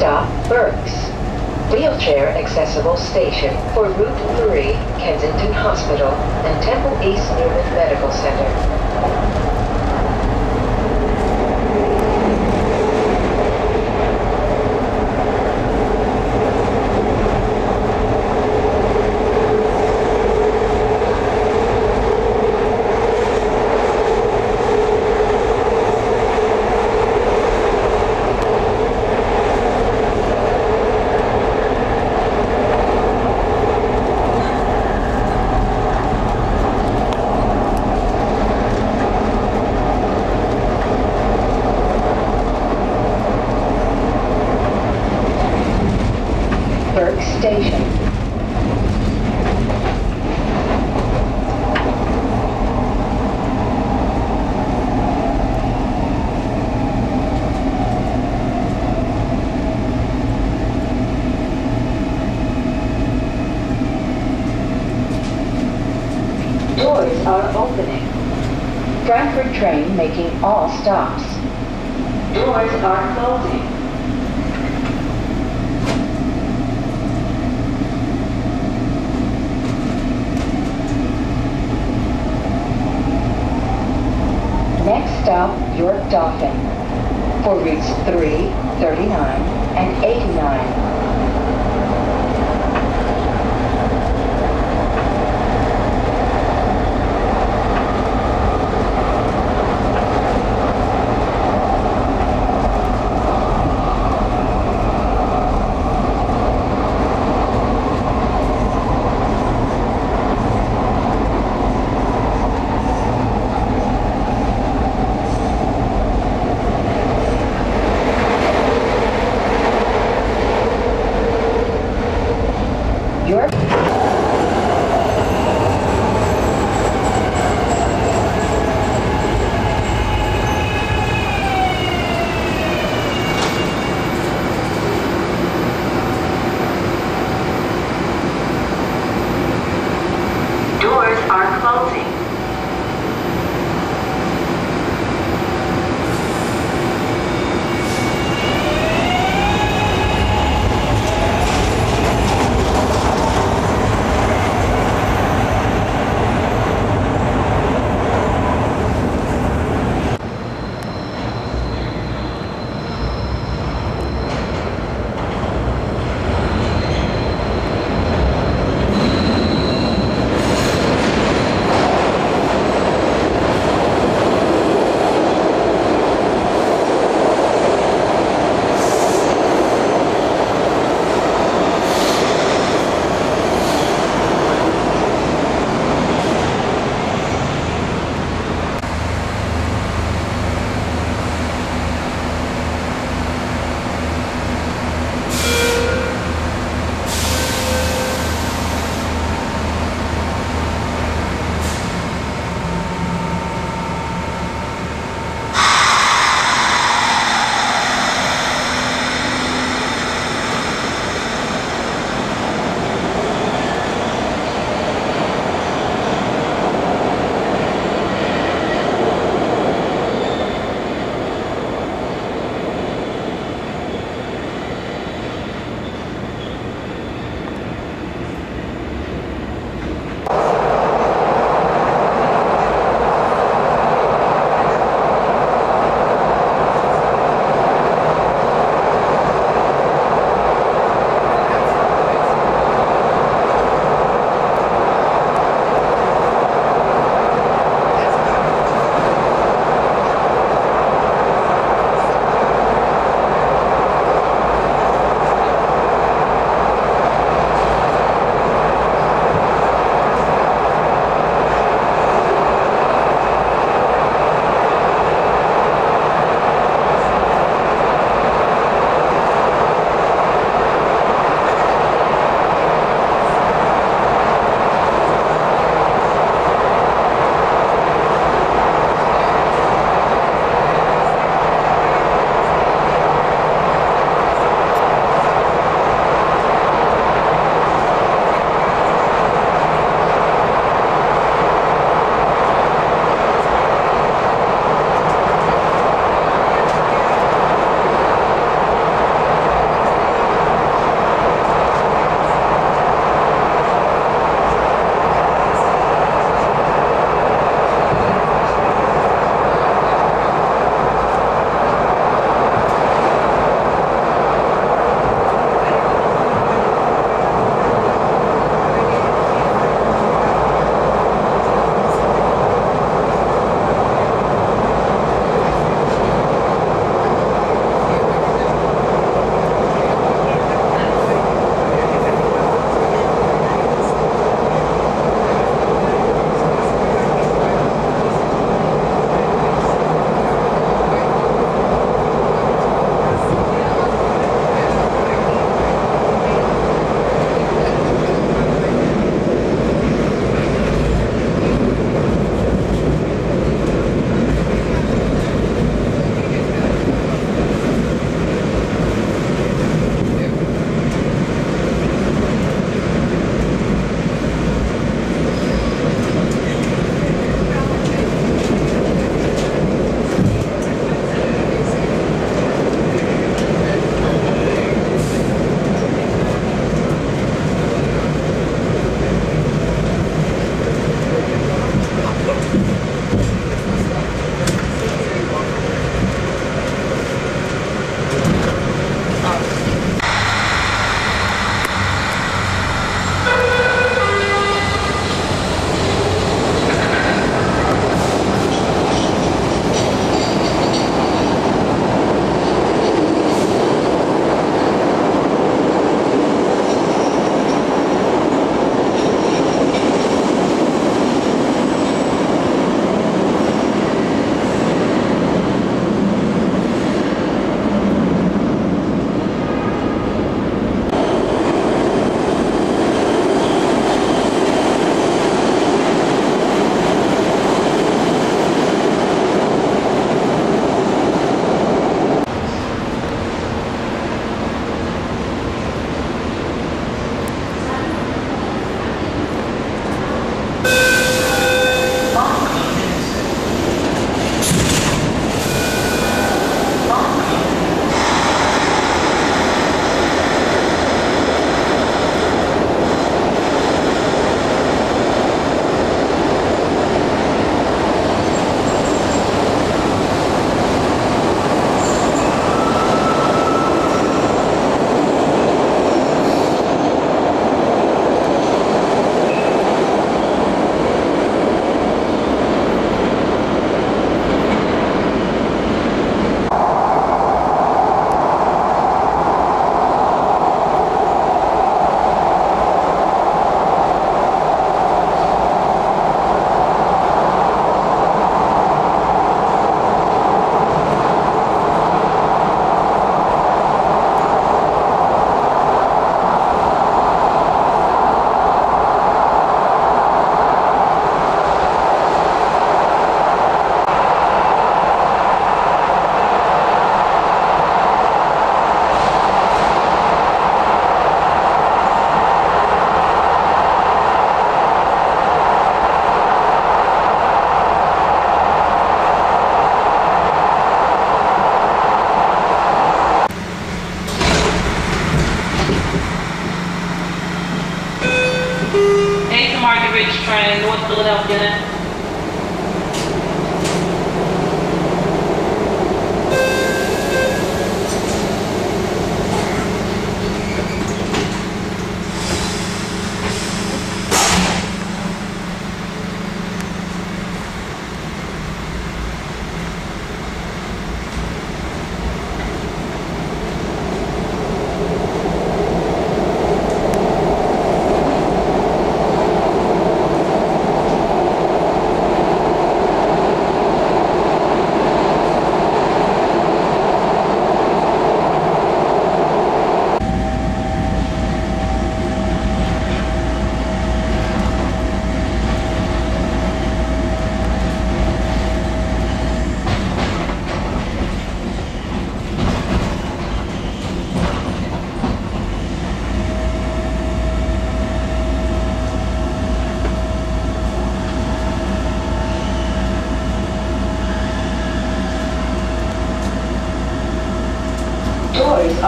stop, Berks. Wheelchair accessible station for Route 3, Kensington Hospital and Temple East Neumann Medical Center. Berks Station. Doors are opening. Frankford train making all stops. Doors are closing. Next stop, York Dauphin, for routes 3, 39, and 89.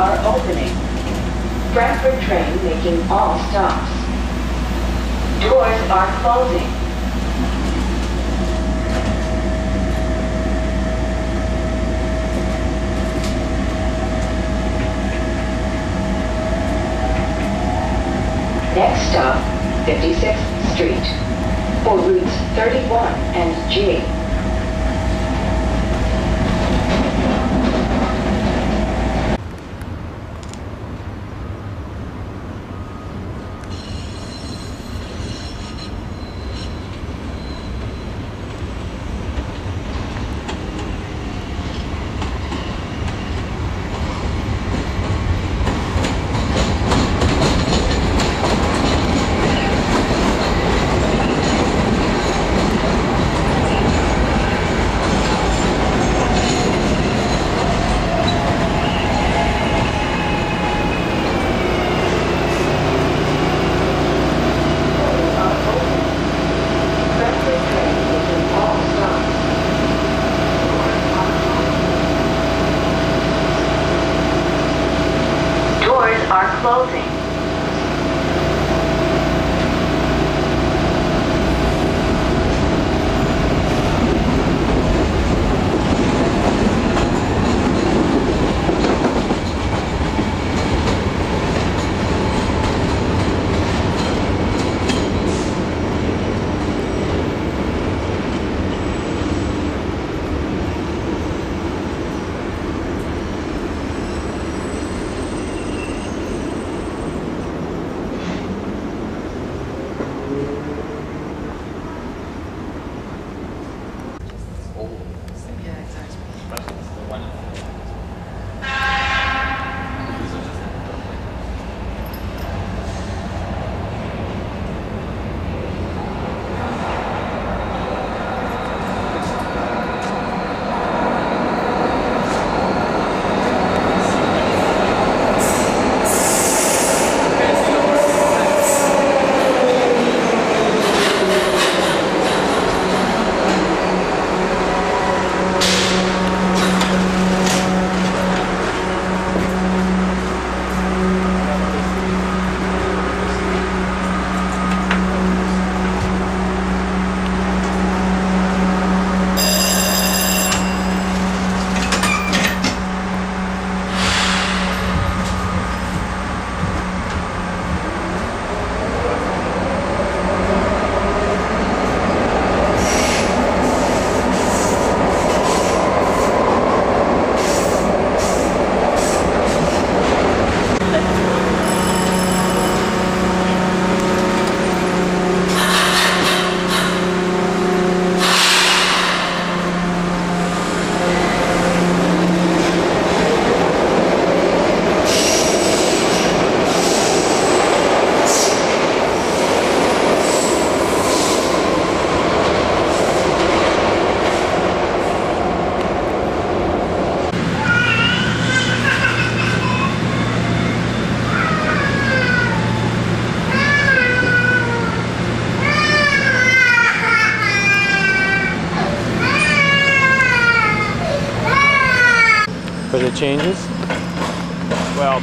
Are opening. Frankford train making all stops. Doors are closing. Next stop, 56th Street. For routes 31 and G. Frankford train making all stops. Doors are closing.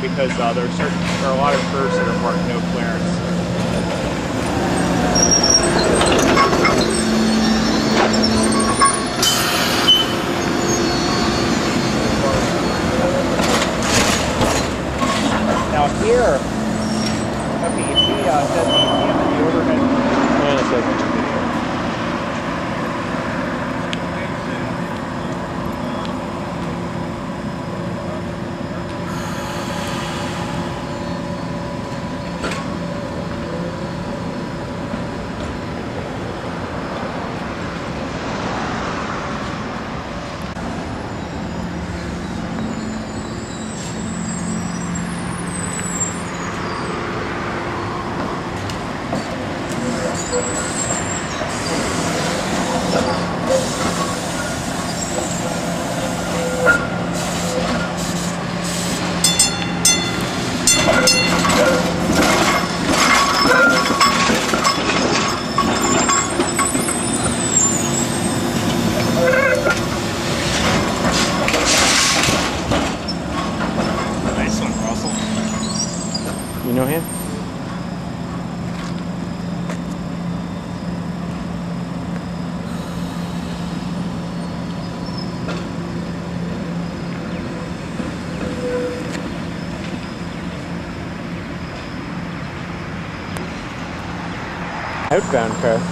Because uh, there are certain there are a lot of curves that are marked no clearance. Outbound car.